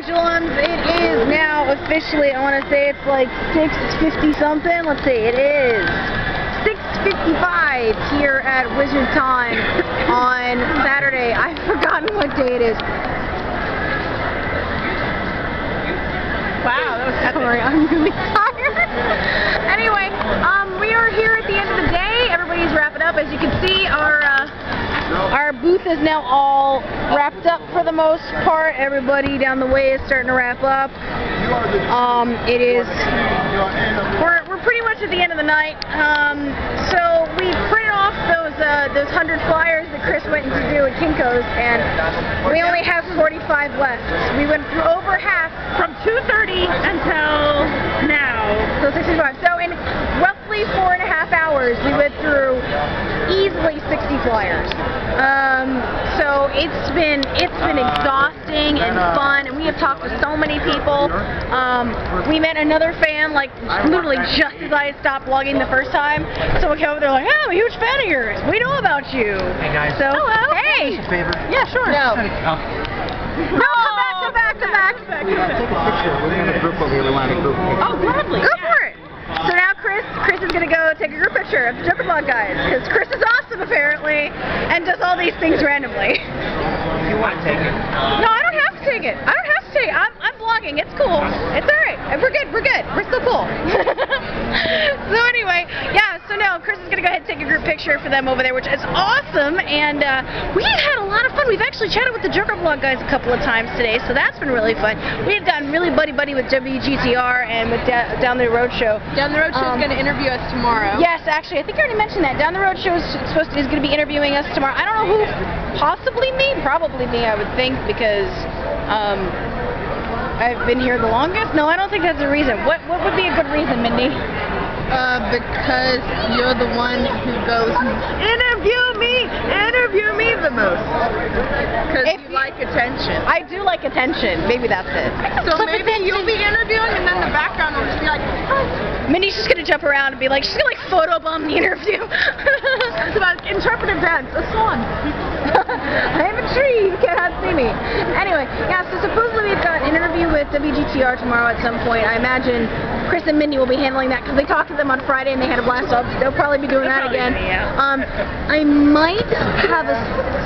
Angelons. It is now officially, I want to say it's like 6.50 something. Let's see, it is 6.55 here at Wizard Time on Saturday. I've forgotten what day it is. Wow, that was epic. Sorry, I'm really tired. anyway, um, we are here at the end of the day. Everybody's wrapping up. As you can see, our uh, our booth is now all wrapped up for the most part. Everybody down the way is starting to wrap up. Um, it is. We're we're pretty much at the end of the night. Um, so we printed off those uh, those hundred flyers that Kris went to do at Kinko's, and we only have 45 left. We went through over half From 2.30 until now. so 65. So in roughly four and a half hours, we went through easily 60 flyers. Um, so it's been it's been exhausting and fun, and we have talked to so many people. Um, we met another fan like literally just as I had stopped vlogging the first time. So we came over there like, "Oh, I'm a huge fan of yours. We know about you." Hey guys. So hey, favor. yeah, sure. No, Oh. no, come back, come back, come back. Take a picture. We're in a group over here. We want a group picture. Oh, gladly. Go for it. So now Kris, Kris is gonna go take a group picture of the Joker Blogs guys because Kris is awesome apparently and does all these things randomly. You want to take it. No, I don't have to take it. I don't have to take it. I'm, I'm vlogging. It's cool. It's all right. We're good. We're good. We're still cool. so anyway, yeah. So now Kris gonna go ahead and take a group picture for them over there, which is awesome. And uh, we had a lot of fun. We've actually chatted with the Joker Blogs guys a couple of times today, so that's been really fun. We had gotten really buddy buddy with WGTR and with da- Down the Road Show. Down the road show's Um, going to interview us tomorrow. Yes, actually, I think I already mentioned that. Down the Road Show is supposed to, is going to be interviewing us tomorrow. I don't know who, possibly me, probably me, I would think, because um, I've been here the longest. No, I don't think that's a reason. What what would be a good reason, Mindy? Uh, because you're the one who goes, interview me, interview me the most. Because you you- like attention. I do like attention. Maybe that's it. So maybe attention. you'll be interviewing and then the background will just be like, Minnie's just gonna jump around and be like, she's gonna like photobomb the interview. it's about interpretive dance, a swan. I am a tree. You cannot see me. Anyway, yeah. So supposedly we've got an interview with WGTR tomorrow at some point. I imagine Kris and Mindy will be handling that because they talked to them on Friday and they had a blast. So they'll probably be doing that again. Um, I might have a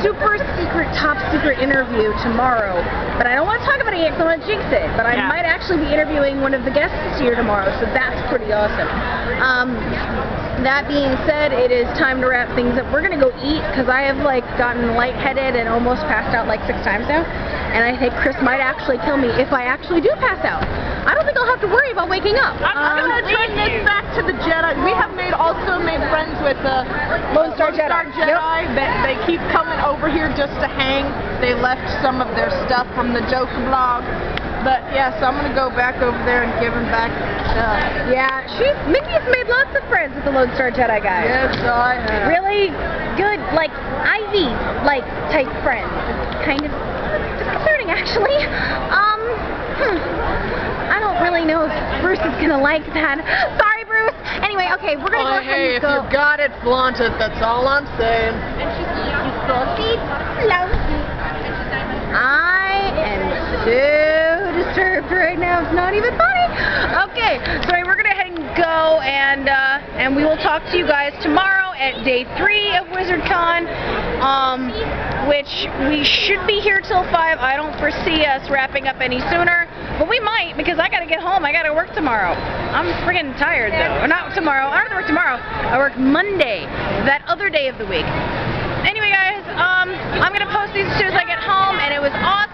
super secret, top secret interview tomorrow, but I don't want to talk about it yet because I want to jinx it. But I Yeah. might actually be interviewing one of the guests here tomorrow, so that's pretty awesome. Um, that being said, it is time to wrap things up. We're gonna go eat because I have like gotten lightheaded and almost passed out like six times now. And I think Kris might actually kill me if I actually do pass out. I don't think I'll have to worry about waking up. I'm Um, gonna turn this back to the Jedi. We have made also made friends with the Lone Star Lone Star Jedi. Jedi. That they keep coming over here just to hang. They left some of their stuff from the Joker blog. But yeah, so I'm gonna go back over there and give them back stuff. yeah, she's Mindy's made lots of friends with the Lone Star Jedi guys. Yes, I have. Really good, like Ivy like type friends. It's kind of disconcerting actually. Um, hmm. I don't really know if Bruce is gonna like that. Sorry, Bruce. Anyway, okay, we're gonna go Oh, ahead hey, and if go. you got it, flaunt it. That's all I'm saying. I am so disturbed right now. It's not even funny. Okay, so we're gonna head and go, and uh, and we will talk to you guys tomorrow at day three of WizardCon, um, which we should be here till 5. I don't foresee us wrapping up any sooner, but we might because I got to get home. I got to work tomorrow. I'm friggin' tired, though. Or not tomorrow. I don't to work tomorrow. I work Monday, that other day of the week. Anyway, guys, um, I'm going to post these as soon as I get home, and it was awesome.